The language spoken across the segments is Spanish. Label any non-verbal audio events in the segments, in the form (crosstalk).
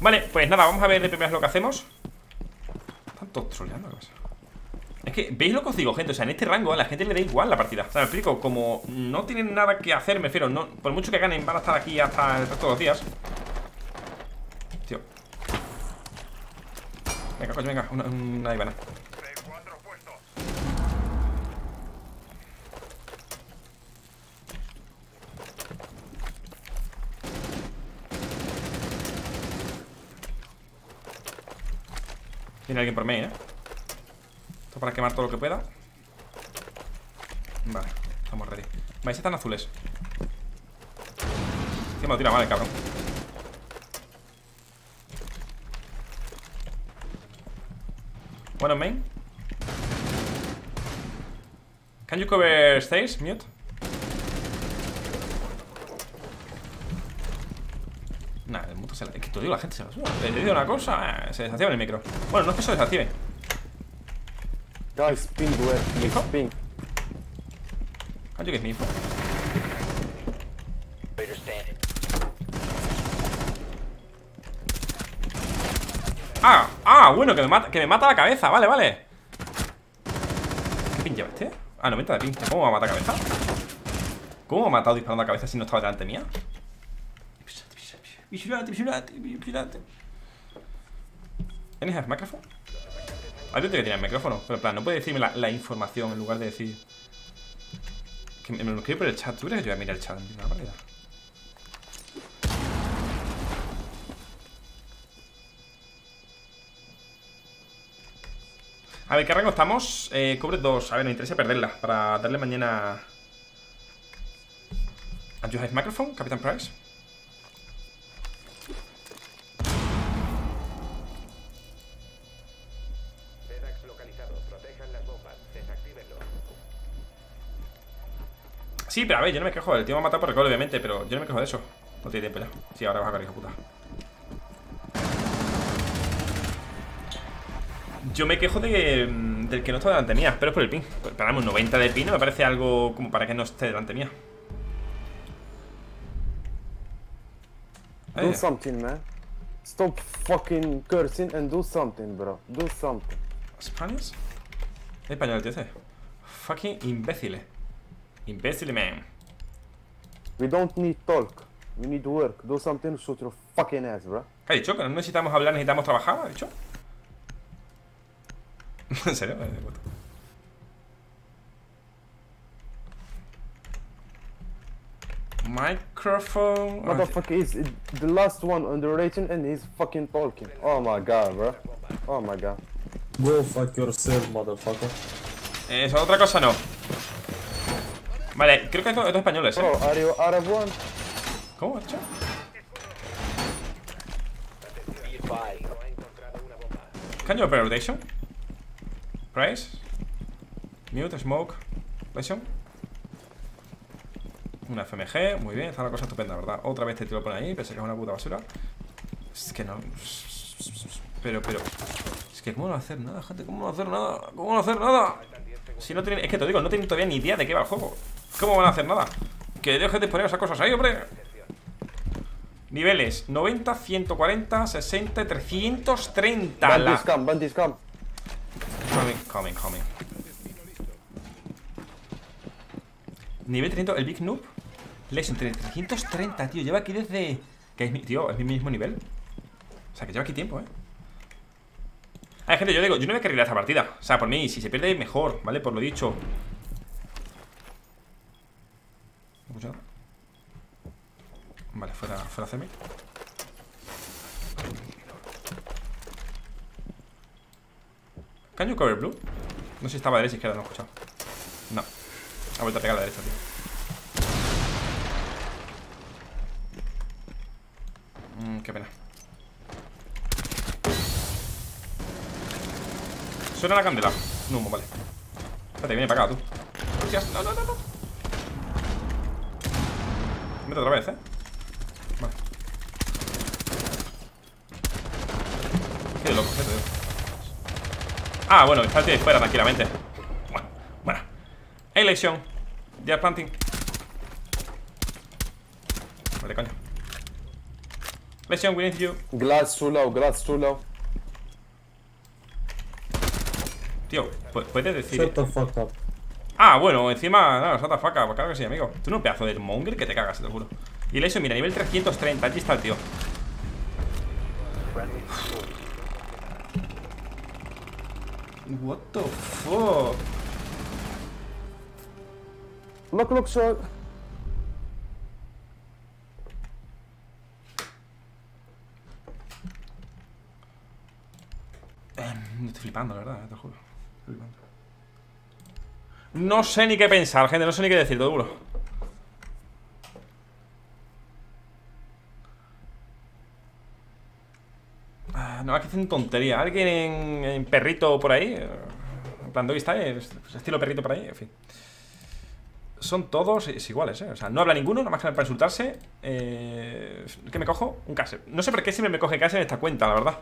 Vale, pues nada, vamos a ver de primeras lo que hacemos. Están todos troleando, Es que, ¿veis lo que os digo, gente? O sea, en este rango a la gente le da igual la partida. O sea, me explico, como no tienen nada que hacer, me refiero Por mucho que ganen, van a estar aquí hasta el resto los días. Tío. Venga, coño, venga, una, una Ivana Alguien por mí, ¿eh? Esto para quemar todo lo que pueda. Vale, estamos ready. Vale, están azules. Encima lo tira mal cabrón. Bueno, main. Can you cover stairs? Mute Mundo se la... Es que te digo, la gente se la suba Te digo una cosa, eh, se desactiva el micro Bueno, no es que se desactive Guys, ping where Info? ping Can you give me info? Ah, ah, bueno, que me mata, que me mata la cabeza, vale, vale ¿Qué pin lleva este? Ah, 90 de pin, ¿cómo me ha matado cabeza? ¿Cómo me ha matado disparando a cabeza si no estaba delante mía? Vigilante, vigilante, vigilante ¿Any have microphone? Hay gente que tiene el micrófono Pero en plan, no puede decirme la, información En lugar de decir Que me, me lo escribe por el chat ¿Tú crees que yo voy a mirar el chat en la partida? A ver, ¿qué rango estamos? Eh, cubre 2 A ver, me interesa perderla Para darle mañana And you have microphone, Capitán Price? Pero a ver, yo no me quejo El tío me ha matado por recall, obviamente Pero yo no me quejo de eso. No tiene tiempo ya. Sí, ahora vas a caer, hijo puta. Yo me quejo de, mm, del que no está delante mía Pero es por el pin. Pero vamos, 90 de pin no me parece algo como para que no esté delante mía. Do something man. Stop fucking cursing and do something bro. Do something. ¿Spanish? Español, tío ese Fucking imbécile Imbécile, man We don't need talk We need work Do something shoot your fucking ass bro ¿Qué ha dicho? ¿Que no necesitamos hablar, necesitamos trabajar? ¿Ha dicho? (laughs) ¿En serio? Eh, what? Microphone Motherfucker is the last one on the rating and he's fucking talking Oh my god bro Oh my god Go fuck yourself, motherfucker. eh, Eso, otra cosa no Vale, creo que estos estos españoles, ¿eh? Bro are you Arab one? ¿Cómo bomba. Can you open rotation? Price Mute, smoke Vision Una FMG, muy bien, está la cosa estupenda, ¿verdad? Otra vez te lo pone ahí, pensé que es una puta basura Es que no Pero, pero Es que cómo no hacer nada, gente, cómo no hacer nada ¿Cómo no hacer nada? Si no tienen, es que te digo, no tienen todavía ni idea de qué va el juego ¿Cómo van a hacer nada? Que dejen de poner esas cosas ahí, hombre Niveles 90, 140, 60, 330 la- Bandits come, come Coming, coming, coming. Nivel 300, el Big Noob. Lesion 330, tío. Lleva aquí desde. Que es mi. Tío, es mi mismo nivel. O sea, que lleva aquí tiempo, eh. Ver, gente, yo digo, yo no voy a cargar esta partida. O sea, por mí, si se pierde, mejor, ¿vale? Por lo dicho. ¿No escuchado? Vale, fuera, fuera semi. Can you cover blue? No sé si estaba a derecha o izquierda, no he escuchado. No. Ha vuelto a pegar a la derecha, tío. Mm, qué pena. Suena la candela. No, vale. Espérate, viene para acá, tú. Hostias, no, no, no, no. Mete otra vez, eh. Vale. Ah, bueno, está el tío de fuera tranquilamente. Bueno, bueno. Elección. Ya planting. Vale, coño. Lesion, we need you. Glass too low, glass too low. Tío, pu- ¿puedes decir...? Shut the fuck up. Ah, bueno, encima... No, sota faca, pues claro que sí, amigo Tú no un pedazo de monger que te cagas, te lo juro Y Lesion, mira, nivel 330, allí está el tío What the fuck Look, look. Me estoy flipando, la verdad, te lo juro. Estoy flipando. No sé ni qué pensar, gente, no sé ni qué decir, te lo juro. Ah, No, aquí hacen tontería. ¿Alguien en, en perrito por ahí? En plan, ¿dónde está? Es- Estilo perrito por ahí, en fin. Son todos iguales, ¿eh? O sea, no habla ninguno, nada más que para insultarse. Eh, ¿Qué me cojo? Un caser. No sé por qué siempre me coge caser en esta cuenta, la verdad.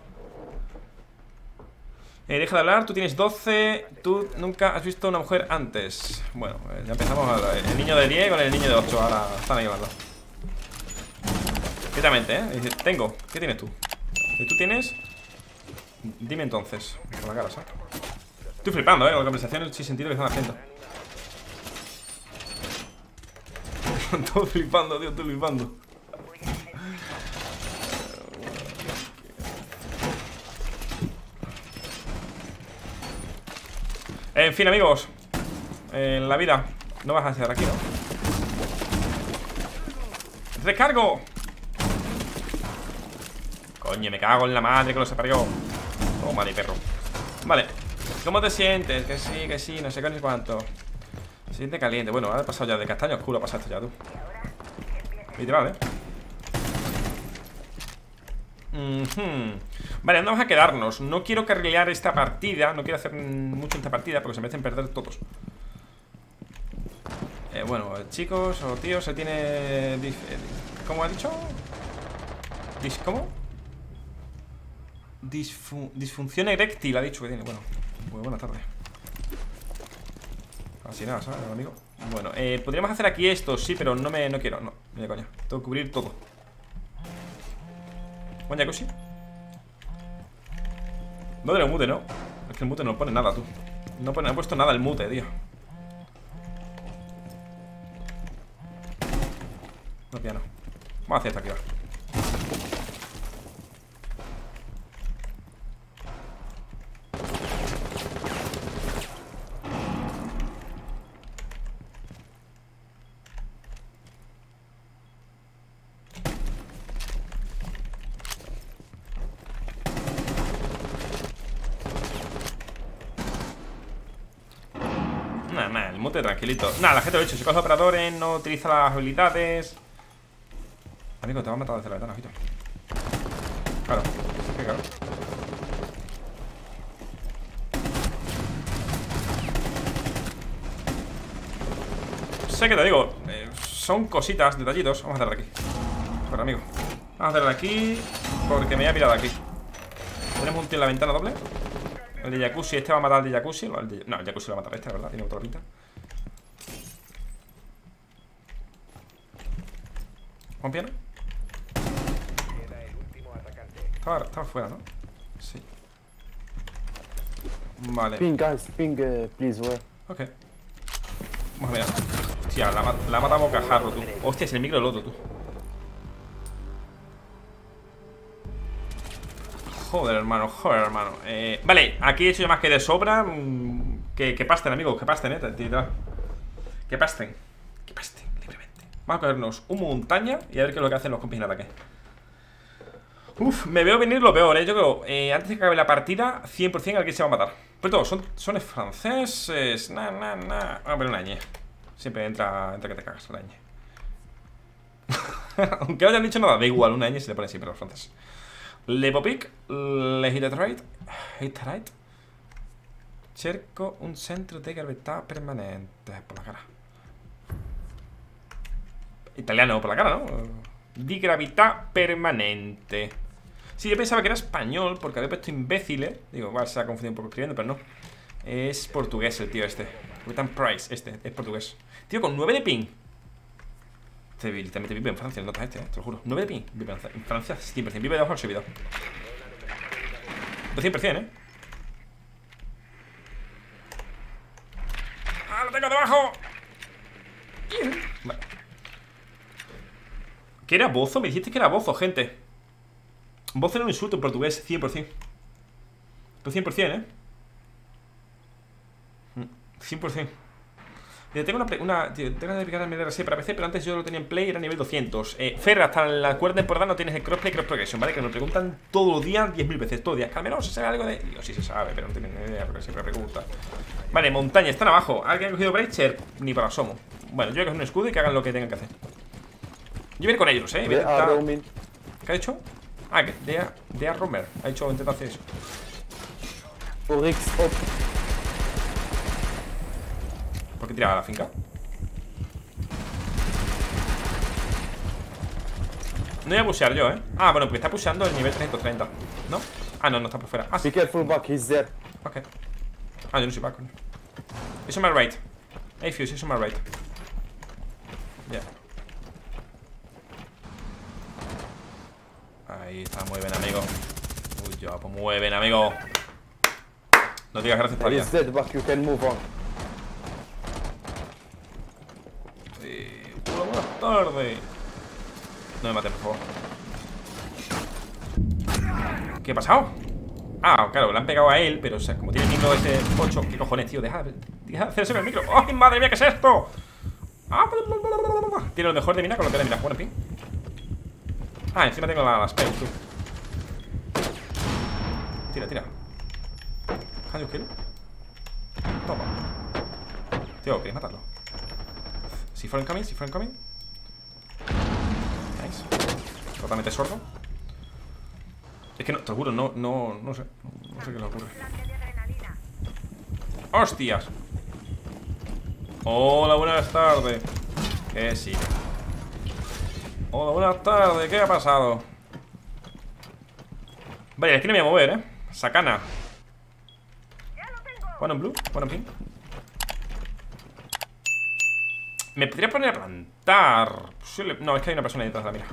Eh, deja de hablar, tú tienes 12 Tú nunca has visto una mujer antes Bueno, eh, ya empezamos El niño de 10 con el niño de 8 Ahora están ahí hablando Directamente, ¿eh? Tengo, ¿qué tienes tú? ¿Y tú tienes? Dime entonces Con la cara, ¿sabes? Estoy flipando, ¿eh? Con la conversación sin sentido que están haciendo (laughs) Todo flipando, tío, estoy flipando En fin, amigos En la vida No vas a hacer aquí, ¿no? ¡Recargo! Coño, me cago en la madre que lo separió Toma de perro Vale ¿Cómo te sientes? Que sí, que sí, no sé qué ni cuánto Se siente caliente Bueno, he pasado ya de castaño oscuro Ha pasado esto ya, tú Literal, ¿eh? Ujú. Vale, ¿dónde vamos a quedarnos? No quiero carrilear esta partida No quiero hacer mm, mucho esta partida Porque se merecen perder todos eh, Bueno, chicos o tíos Se tiene... eh, ¿Cómo ha dicho? ¿Cómo? Disfu- disfunción eréctil ha dicho que tiene Bueno, muy buena tarde. Así nada, ¿sabes, amigo? Bueno, eh, podríamos hacer aquí esto, sí, pero no me no quiero, no, de coña. Tengo que cubrir todo. Buen jacuzzi No de el mute, ¿no? Es que el mute no pone nada, tú. No pone, ha puesto nada el mute, tío. No piano Vamos a hacer esto aquí, va Nada, nada, el mute Nada, la gente lo ha hecho, si coge operadores, no utiliza las habilidades. Amigo, te va a matar desde la ventana, ojito. Claro, sí, claro. Sé que te digo, eh, son cositas, detallitos. Vamos a hacerlo aquí. Bueno, amigo. Vamos a hacerlo aquí Porque me voy a mirar aquí. Tenemos un tío en la ventana doble El de jacuzzi, este va a matar al de jacuzzi. El de- No, el jacuzzi lo va a matar este, ¿verdad? Tiene otra pinta ¿Juan piano? Estaba, estaba fuera, ¿no? Sí. Vale, Ping, guys, ping, uh, please, where? ok. Vamos a mirar. Hostia, la, la mata bocajarro, tú. Hostia, es el micro del otro, tú. Joder, hermano, joder, hermano. Eh, Vale, aquí he hecho yo más que de sobra mm, Que, que pasten, amigos, que pasten, eh. Que pasten. Que pasten, Vamos a cogernos un montaña Y a ver qué es lo que hacen los compis en ataque. Uf, me veo venir lo peor, ¿eh? Yo creo, eh, antes de que acabe la partida 100% alguien se va a matar. Pero todos, son, son franceses. Na, na, na. Ah, pero una ñ. Siempre entra, entra que te cagas la ñ. (laughs) Aunque no hayan dicho nada, da igual, una ñ se le pone siempre a los franceses. Le Popic, le Hidratrite Hidratrite Cerco un centro de gravedad permanente Por la cara Italiano por la cara, ¿no? Di gravità permanente Sí, yo pensaba que era español Porque había puesto imbécile Digo, igual se ha confundido un poco escribiendo, pero no Es portugués el tío este Capitán Price, este, es portugués Tío, con 9 de ping Este también vive en Francia, el nota este, eh, te lo juro. 9 de pi, vive en Francia 100%. Vive debajo del servidor. 200%, ¿eh? ¡Ah, lo tengo debajo! ¿Qué era bozo? Me dijiste que era bozo, gente. Bozo era un insulto en portugués, 100%. Pero 100%, ¿eh? Mm, 100%. Mira, tengo una, una tío, tengo que picar el MDRC para PC, pero antes yo lo tenía en Play era nivel 200. Eh, Fer, hasta la cuarta temporada no tienes el crossplay cross progression, ¿vale? Que me lo preguntan todos los días, 10.000 veces, todos los días. Que menos se sabe algo de. Digo, sí se sabe, pero no tienen ni idea, porque siempre preguntan. Vale, montaña, están abajo. ¿Alguien ha cogido Breacher? Ni para asomo. Bueno, yo a coger un escudo y que hagan lo que tengan que hacer. Yo voy a ir con ellos, eh. Voy a intentar-. ¿Qué ha dicho? Ah, que de a, de a Romer. Ha dicho intentar hacer eso. ¿Por qué tiraba a la finca? No voy a pushear yo, ¿eh? Ah, bueno, porque está pusheando el nivel 330 ¿No? Ah, no, no está por fuera Ah, sí, Be careful back, he's there. ok Ah, yo no soy back, on my right Hey, Fuse, on my right Ya Ahí está, muy bien, amigo Uy, yo, pues muy bien, amigo No digas gracias. Sí. Hola, buenas tardes. No me mates, por favor. ¿Qué ha pasado? Ah, claro, le han pegado a él, pero o sea, como tiene el micro ese 8, ¿qué cojones, tío? Deja, deja de hacerse el micro. ¡Ay, madre mía, qué es esto! Ah. Tiene lo mejor de mina con lo que de mina. Bueno, en fin. Ah, encima tengo la, la spell, tú. Tira, tira. Can you kill? Toma. Tío, ¿queréis matarlo? Si fueron coming, si fueron coming. Nice. Totalmente sordo. Es que no, te juro, no, no, no sé. No sé qué le ocurre. ¡Hostias! Hola, buenas tardes. Que sí. Hola, buenas tardes. ¿Qué ha pasado? Vale, aquí no me voy a mover, ¿eh? Sacana. One on blue, one on pink. Me podría poner a plantar. No, es que hay una persona ahí detrás de la mira.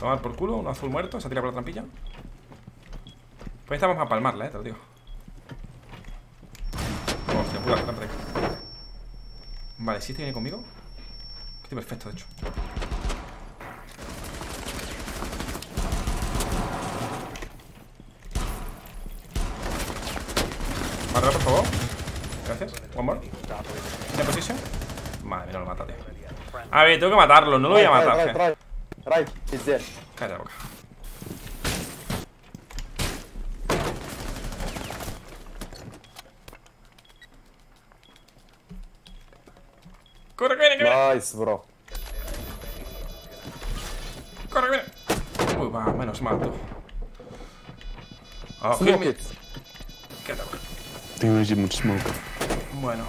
Tomar por culo, un azul muerto, se ha tirado por la trampilla. Pues esta vamos a palmarla, eh, te lo digo. Hostia, puta, trampa de- Vale, si este viene conmigo. Estoy perfecto, de hecho. Mátalo, por favor. Gracias. One more. ¿En position? Madre mía, no lo mata, tío. A ver, tengo que matarlo, no lo voy a matar, right, right, right. Cállate la boca. Corre, que viene, que viene. Nice, bro. Corre, viene. Uy, va, menos mal, tú. Ah, Smoke Hilmi- it. La boca. Tem um muito smoke. Bueno.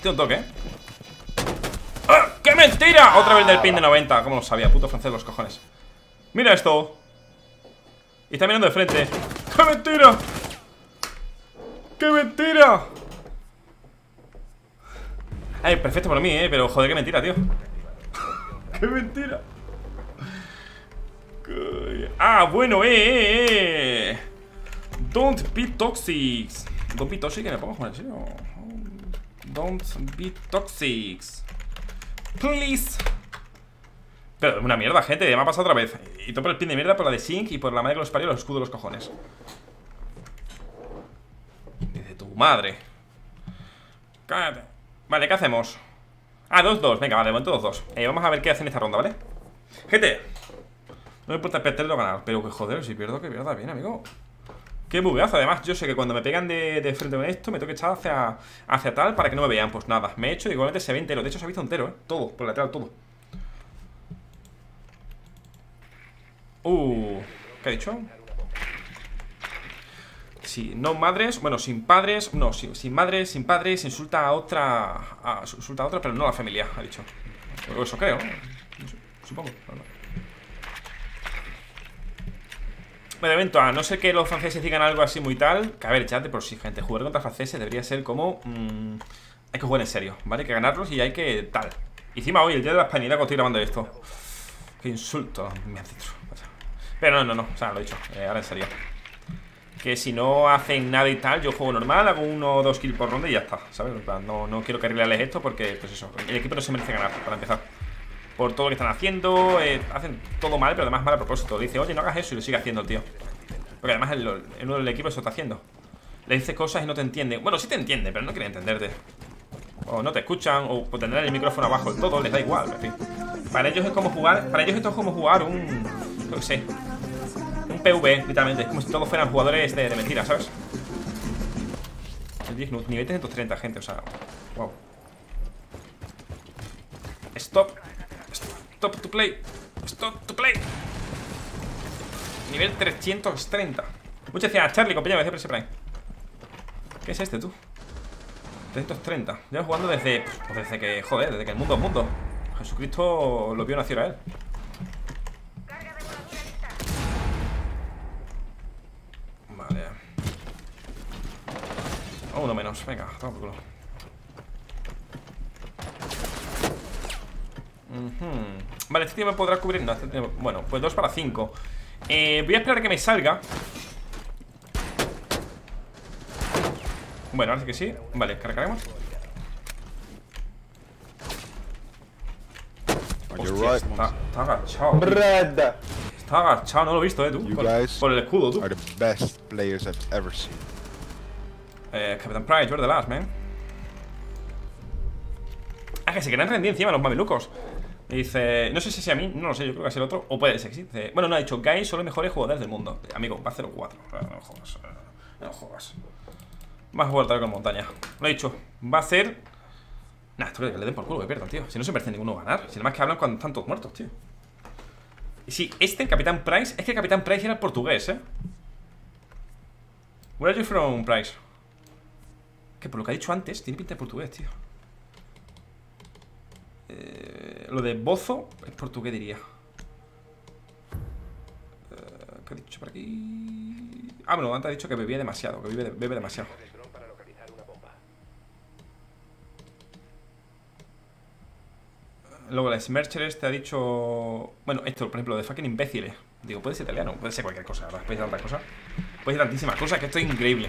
Tiene un toque, ¿eh? ¡Ah! ¡Qué mentira! Otra vez del pin de 90. ¿Cómo lo sabía? Puto francés los cojones. Mira esto. Y está mirando de frente. ¡Qué mentira! ¡Qué mentira! Ay, perfecto por mí, ¿eh? Pero joder, qué mentira, tío. (laughs) ¡Qué mentira! Ah, bueno, eh, eh, eh. Don't be toxic. Don't be toxic, me pongo a jugar en serio. Don't be toxic. Please. Pero una mierda, gente, me ha pasado otra vez. Y todo por el pin de mierda, por la de Sync y por la madre que los parió los escudos de los cojones. Dice tu madre. Cállate. Vale, ¿qué hacemos? Ah, 2-2, venga, vale, momento 2-2 eh, Vamos a ver qué hacen esta ronda, ¿vale? Gente No me importa perderlo o ganar Pero que joder, si pierdo, que pierda bien, amigo Qué bugueazo, además, yo sé que cuando me pegan de, de frente con esto Me tengo que echar hacia, hacia tal para que no me vean Pues nada, me he hecho igualmente se ve entero De hecho se ha visto entero, ¿eh? Todo, por lateral, todo Uh, ¿qué ha dicho? Si no madres, bueno, sin padres No, sin, sin madres, sin padres Insulta a otra Insulta a otra, pero no a la familia, ha dicho Eso creo, ¿no? No sé, supongo la verdad. De momento, a no ser que los franceses digan algo así muy tal Que a ver, chat por sí, gente Jugar contra franceses debería ser como mm, Hay que jugar en serio, ¿vale? Hay que ganarlos y hay que tal Y encima hoy, el día de la hispanidad cuando estoy grabando esto Qué insulto has dicho Pero no, no, no, o sea, lo he dicho eh, Ahora en serio Que si no hacen nada y tal Yo juego normal, hago uno o dos kills por ronda y ya está ¿Sabes? En plan, no, no quiero carrilarles esto porque, pues eso El equipo no se merece ganar, para empezar. Por todo lo que están haciendo eh, Hacen todo mal, pero además mal a propósito. Dice, oye, no hagas eso y lo sigue haciendo el tío. Porque además el, el uno del equipo eso está haciendo. Le dices cosas y no te entiende. Bueno, sí te entiende, pero no quiere entenderte. O no te escuchan, o tener el micrófono abajo del todo Les da igual, en fin. Para ellos es como jugar, para ellos esto es como jugar un... No sé PV, literalmente. Es como si todos fueran jugadores de, de mentira, ¿sabes? El 10, nivel 330, gente, o sea Wow Stop. Stop to play. Stop to play. Nivel 330 Muchas gracias, Charlie, compañero de CPS Prime ¿Qué es este, tú? 330 Llevo jugando desde... Pues desde que... Joder, desde que el mundo es mundo. Jesucristo lo vio nacer a él Uno menos, venga, toma por culo. Vale, este tío me podrá cubrir. No, este tío- Bueno, pues 2 para 5 eh, Voy a esperar a que me salga. Bueno, ahora sí que sí. Vale, cargaremos. Hostia, right, está, está agachado tío. Brad. Está agachado, no lo he visto, eh, tú. You Por, por el escudo, tú Eh, Capitán Price, you're the last, man. Ah, que se quieren rendir encima los mamelucos. Dice, no sé si es a mí, no lo sé, yo creo que es el otro O puede ser que Bueno, no ha dicho, Guy son los mejores jugadores del mundo Amigo, va a 0-4 No no jodas, eh, no jodas. Va a jugar tal con montaña. Lo he dicho, va a hacer Nah, esto que le den por culo, que pierdan, tío. Si no se merece ninguno ganar. Si nada más que hablan cuando están todos muertos, tío. Y sí, este, el Capitán Price Es que el Capitán Price era portugués, eh Where are you from, Price? Que por lo que ha dicho antes, tiene pinta de portugués, tío. Eh, lo de bozo es portugués, diría. Eh, ¿Qué ha dicho por aquí? Ah, bueno, antes ha dicho que bebía demasiado, que bebe, bebe demasiado. Luego el Smercher este ha dicho... Bueno, esto, por ejemplo, de fucking imbéciles. Digo, puede ser italiano, puede ser cualquier cosa, ¿verdad? Puede ser tantas cosas. Puede ser tantísimas cosas que esto es increíble.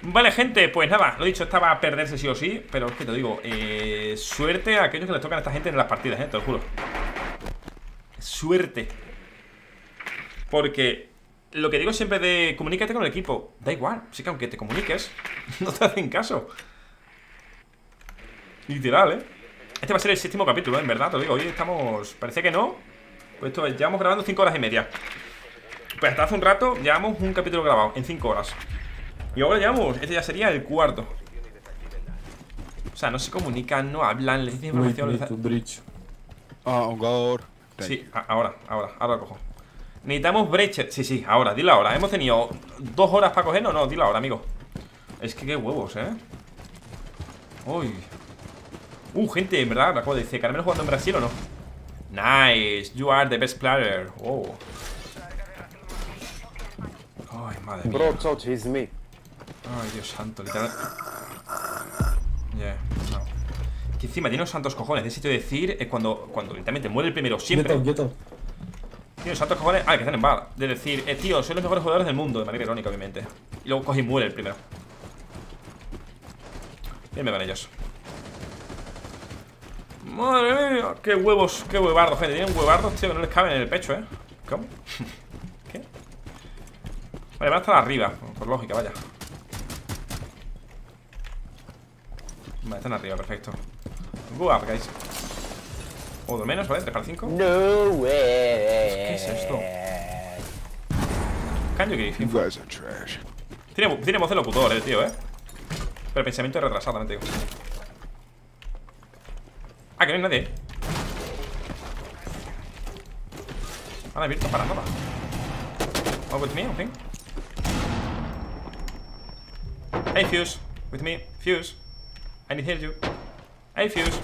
Vale, gente, pues nada, lo dicho, esta va a perderse sí o sí, pero es que te digo, eh, suerte a aquellos que les tocan a esta gente en las partidas, eh, te lo juro. Suerte. Porque lo que digo siempre de comunícate con el equipo, da igual, sí que aunque te comuniques, (laughs) no te hacen caso. Literal, ¿eh? Este va a ser el séptimo capítulo, ¿eh? en verdad, te lo digo, hoy estamos, parece que no. Pues esto, llevamos grabando 5 horas y media. Pues hasta hace un rato llevamos un capítulo grabado en 5 horas. Y ahora llevamos, este ya sería el cuarto. O sea, no se comunican, no hablan, les dicen información. Oh, guard. Thank Sí, ahora, ahora, ahora lo cojo. Necesitamos brecha. Sí, sí, ahora, dilo ahora. Hemos tenido dos horas para cogernos. No, dilo ahora, amigo. Es que qué huevos, ¿eh? Uy. Uh, gente, en verdad, me acabo de decir. ¿Carmelo jugando en Brasil o no? Nice, you are the best player. Oh. Ay, madre mía. Bro, coach, he's me. Ay, Dios santo, literal. Yeah, no. Que encima tiene unos santos cojones. De de decir es cuando, cuando literalmente muere el primero siempre. Tiene unos santos cojones. Ah, que están en bar. De decir, eh, tío, soy los mejores jugadores del mundo. De manera irónica, obviamente. Y luego coge y muere el primero. Bien me van ellos. Madre mía, qué huevos, qué huevardos, gente. Tienen huevardos, tío, que no les caben en el pecho, ¿eh? ¿Cómo? (laughs) ¿Qué? Vale, van a estar arriba, por lógica, vaya. Vale, están arriba, perfecto. Go up, guys. O de menos, ¿vale? 3 para 5. No way. ¿Qué es esto? Can you give You info? guys are trash. Tiene, tiene voz de locutor, el tío, ¿eh? Pero pensamiento retrasado, también te digo. Ah, que no hay nadie. Han abierto para nada. Oh, with me, I think. Hey, Fuse. With me. Fuse. I need heal you. I fuse.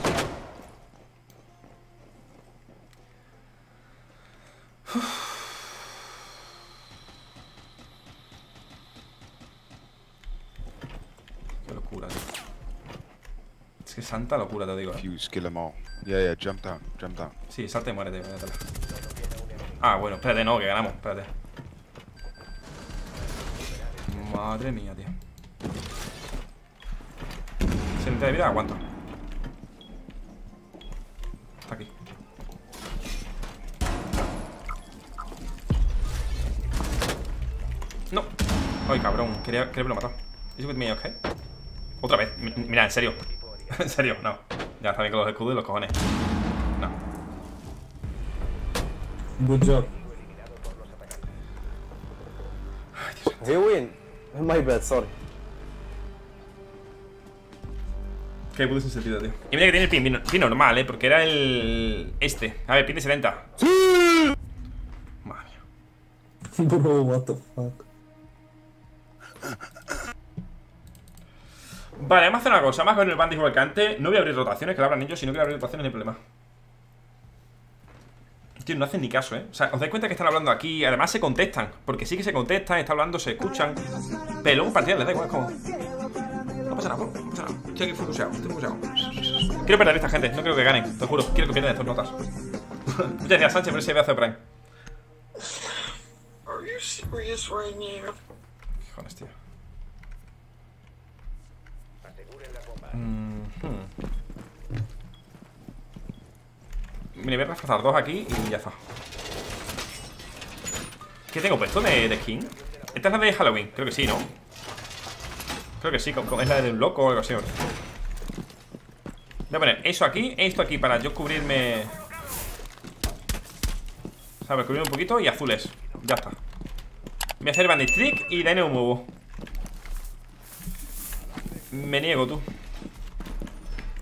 (sighs) Qué locura, tío. Es que santa locura, te digo. Eh. Fuse, kill them all. Yeah, yeah, jump down, jump down. Sí, salta y muérete. Ah, bueno, espérate, no, que ganamos, espérate. Madre mía, tío. De vida, aguanto. Está aquí. No. Ay, cabrón, quería, quería haberlo matado. ¿Is it with me, okay? Otra vez. Mi- Mira, en serio. (laughs) en serio, no. Ya está bien con los escudos y los cojones. No. Good job. He win. My bad, sorry. Qué puto sin sentido, tío. Y mira que tiene el pin, pin- normal, eh, porque era el. Este. A ver, pin de 70. Madre mía. (laughs) Bro, what the fuck? Vale, vamos a hacer una cosa. Vamos a con el que antes. No voy a abrir rotaciones, que lo abran ellos. Si no quiero abrir rotaciones, no hay problema. Tío, no hacen ni caso, ¿eh? O sea, os dais cuenta que están hablando aquí. Además, se contestan. Porque sí que se contestan, están hablando, se escuchan. Pero luego partida les da igual, es como. No pasa nada, bro, no pasa nada. Estoy aquí focuseado, estoy focuseado. Quiero perder a esta gente, no quiero que ganen, te juro. Quiero que pierdan estas notas. Muchas gracias, Sánchez, por ese pedazo de Prime. Are you serious right now? Tío. Mhm. Mira, voy a reforzar dos aquí y ya está. ¿Qué tengo puesto de, de skin? Esta es la de Halloween, creo que sí, ¿no? Creo que sí, es la de un loco o algo así. Voy a poner eso aquí, esto aquí para yo cubrirme. ¿Sabes? Cubrirme un poquito y azules. Ya está. Voy a hacer bandit trick y de no me muevo. Me niego, tú.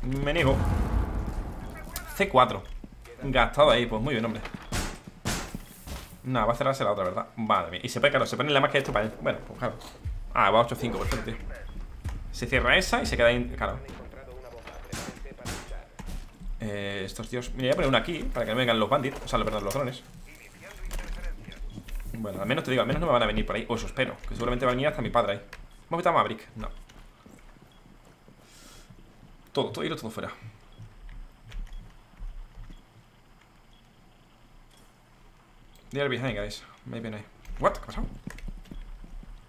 Me niego. C4. Gastado ahí, pues muy bien, hombre. Nada, va a cerrarse la otra, ¿verdad? Madre mía. Y se pone, claro, se pone la más que esto para él. Bueno, pues claro. Ah, va 8-5, perfecto, tío. Se cierra esa y se queda ahí. Claro. Eh, estos tíos. Mira, voy a poner una aquí para que no vengan los bandits. O sea, perdón, los drones. Bueno, al menos te digo, al menos no me van a venir por ahí. O eso espero. Que seguramente va a venir hasta mi padre ahí. ¿Hemos quitado a Maverick? No. Todo, todo, irlo todo fuera. They are behind, guys. Maybe no. What? ¿Qué ha pasado?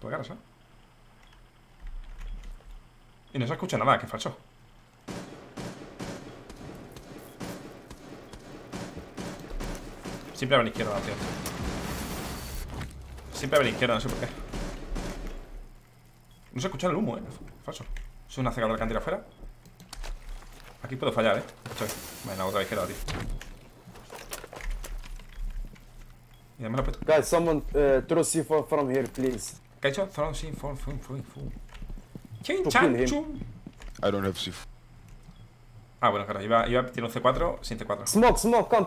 ¿Tú agarras, eh? Y no se escucha nada, que falso. Siempre a la izquierda, tío. Siempre a la izquierda, no sé por qué. No se escucha el humo, eh. Falso. Es una cegada de cantera afuera. Aquí puedo fallar, eh. Estoy. Bueno, otra izquierda, tío. Y además lo he puesto. Guys, someone uh, throw C4 from here, please. ¿Qué ha hecho? Throw sin for fum fum fum. Chin chan chum. I don't have C4. Ah, bueno, claro, iba, iba tiene un C4 sin C4. Smoke, smoke, come.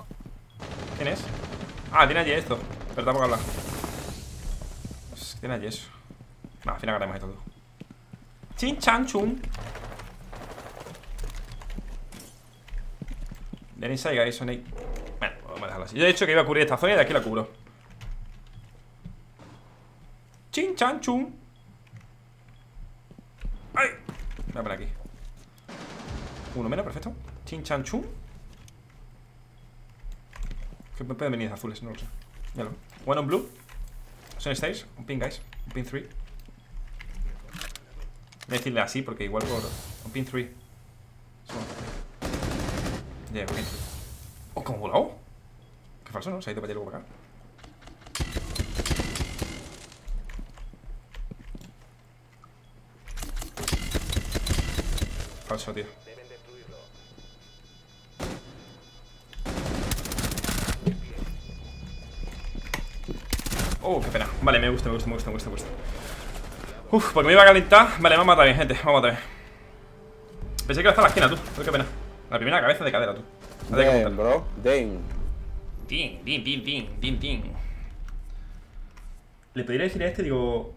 ¿Quién es? Ah, tiene allí esto. Pero tampoco habla. Pues, tiene allí eso. No, al final esto todo. Chin chan chum. Then inside, guys, on eight. Bueno, vamos a dejarlo así. Yo he dicho que iba a cubrir esta zona y de aquí la cubro. Chin chan chum. ¡Ay! Voy aquí. Uno menos, perfecto. Chin chan chum. Que pueden venir azules, no lo sé. Míralo. One on blue. Son stage. Un pin, guys. Un pin 3. Voy a decirle así porque igual por. Un pin 3. Ya, un pin 3. ¡Oh, cómo volado! Qué falso, ¿no? Se ha ido para allá y luego para acá. Falso, tío. Oh, qué pena. Vale, me gusta, me gusta, me gusta, me gusta, me gusta. Uf, porque me iba a calentar. Vale, vamos a matar bien, gente. Vamos a matar bien. Pensé que iba a estar en la esquina, tú. Qué pena. La primera cabeza de cadera, tú. La Damn, bro. Damn. Tin, tin, tin, tin, tin, tin. Le podría decir a este, digo.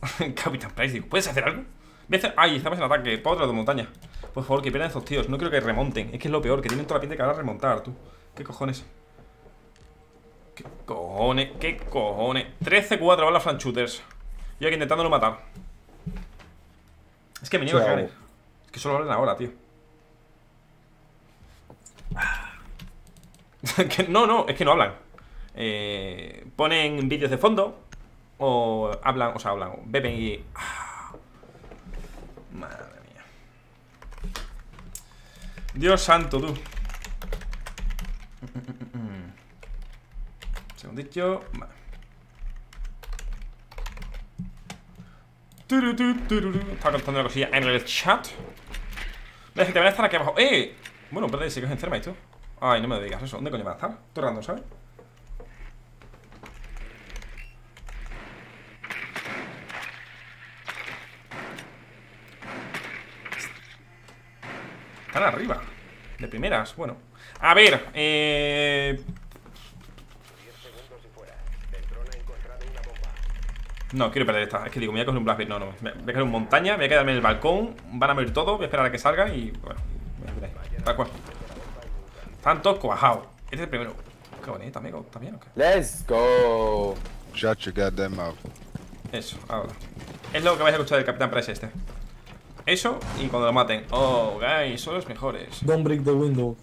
(laughs) Capitán Price, digo, ¿puedes hacer algo? Voy a hacer... ¡Ay! Estamos en ataque. Potras de montaña. Por favor, que pierdan estos tíos. No creo que remonten. Es que es lo peor, que tienen toda la pinta que ahora remontar, tú. ¿Qué cojones? ¿Qué cojones? ¿Qué cojones? 13-4 balas flank shooters. Yo aquí intentándolo matar. Es que me niego a que. Eh. Es que solo hablan ahora, tío. Ah. (laughs) que no, no, es que no hablan. Eh, ponen vídeos de fondo o hablan, o sea, hablan, beben y... Ah, Madre mía. Dios santo, tú. (laughs) Segundillo. Vale. Estaba contando una cosilla en el chat. Ves que te van a estar aquí abajo. ¡Eh! Bueno, pero sí que es enferma esto. Ay, no me digas eso. ¿Dónde coño va a estar? Estoy random, ¿sabes? Están arriba. De primeras, bueno. A ver, eh. 10 segundos y fuera. Beltrón ha encontrado una bomba. No, quiero perder esta. Es que digo, me voy a coger un Blackbeard. No, no. Me voy a coger un montaña, voy a quedarme en el balcón. Van a morir todo. Voy a esperar a que salga y. Bueno, voy a. Tal cual. Están todos cuajados. Este es el primero. Qué bonito, amigo. ¿Está bien o qué? Let's go. Shut your goddamn mouth. Eso, ahora. Es lo que vais a escuchar del Capitán Price este. Eso y cuando lo maten. Oh, guys, son los mejores. Don't break the window.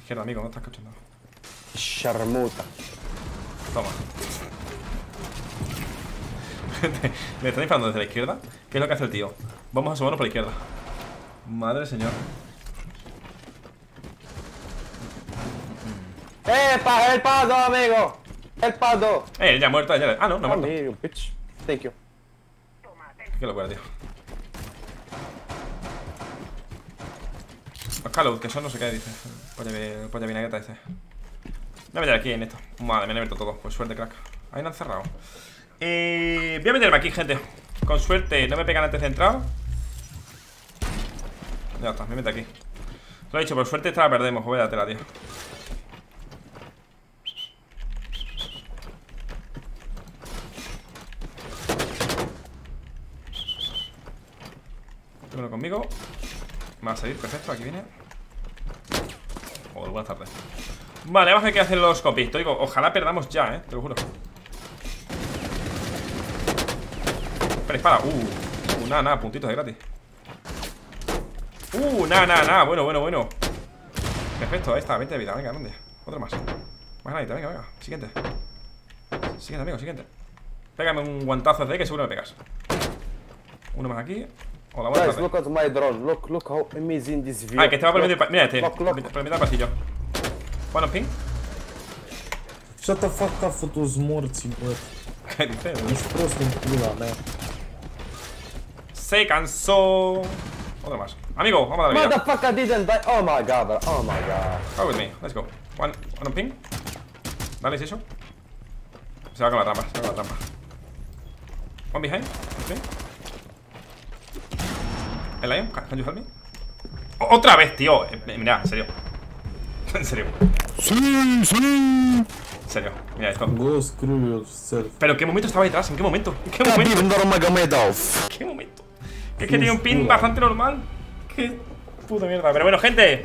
Izquierda, amigo, no estás escuchando. Sharmuta. Toma. (laughs) ¿Me están disparando desde la izquierda? ¿Qué es lo que hace el tío? Vamos a asomarnos por la izquierda. Madre señor. ¡Eh, pa, el pado, amigo! ¡El pado! Eh, ya muerta, ya. Ah, no, no ha muerto. bitch. Thank you. Qué locura, tío. Los que son no sé qué, dice. Polla, vi- polla vinagreta, dice. Voy a meter aquí en esto. Madre, me han abierto todo. Pues suerte, crack. Ahí no han cerrado. Eh, voy a meterme aquí, gente. Con suerte, no me pegan antes de entrar. Ya está, me meto aquí. Lo he dicho, por suerte esta la perdemos. Tela, tío. Conmigo. Me va a salir, perfecto, aquí viene. Joder, buenas tardes. Vale, vamos a ver qué hacen los copies. Te digo, ojalá perdamos ya, eh, te lo juro. Espera. Uh, uh, nada, nada, puntitos de gratis. Uh, nada, nada, nada. Bueno, bueno, bueno. Perfecto, ahí está, 20 de vida. Venga, grande. Otro más. Más granita, venga, venga. Siguiente. Siguiente, amigo, siguiente. Pégame un guantazo de que seguro me pegas. Uno más aquí. Hola, buenas Guys, tardes. look at my drone. Look, look how amazing this view. Ah, que este va por el medio. Look, pa- Mira este. Look. el pasillo. Bueno, ping. Shut the fuck up, fotos morți, bă. ¿Qué dices? Ești prost în pula mea. Se cansó. Otro más. Amigo, vamos a darle vida. Motherfucker didn't die. Oh my god, bro. Oh my god. Come with me. Let's go. One, one on ping. Dale, ¿es eso? Se va con la trampa, se va con la trampa. One behind. Okay. Lion, can can you help me? Otra vez, tío. Eh, eh, mira, en serio. (laughs) en serio. En serio. Mira esto. Go screw yourself. Pero ¿en qué momento estaba detrás? ¿En qué momento? ¿En qué momento? ¿Qué momento? Que es que tiene un pin bastante normal. Qué puta mierda. Pero bueno, gente.